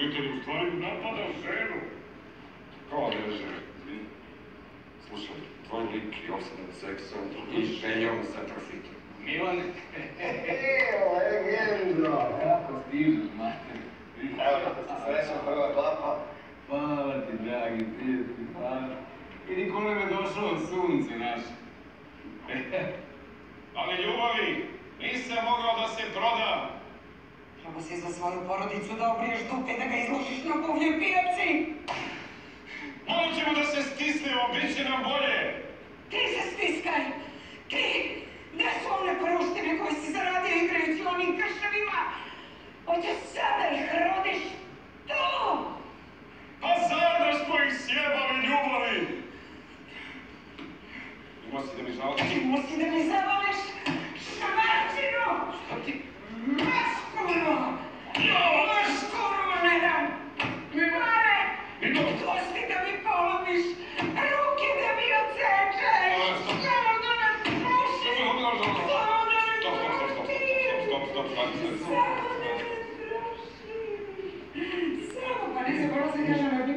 Peter u stvari napada ženu. Kao ne žene? Slušaj, tvoj lik je opsadan seksom i željom za profitom. Milane, E, legendo! kako stižeš, mater? Evo da te se srećam prva klapa. Hvala ti, dragi prijatelji, hvala. Vidi kome me došlo sunce naše. Ali ljubavi, nisam mogao da se prodam. Treba si za svoju porodicu da obriješ dupe da ga izložiš na buvljoj pijaci. Malo ćemo da se stisnemo, bit će nam bolje. Ti se stiskaj! Ti! Gde su one poruštine koje si zaradio igrajući onim krševima? Hoćeš sada ih rodiš tu! Pa zajedno smo ih sjebali ljubavi. Ima si da mi žao. Ti musi da mi zavoliš to partnerstvo. Samo, pa ne zaboravim da kažem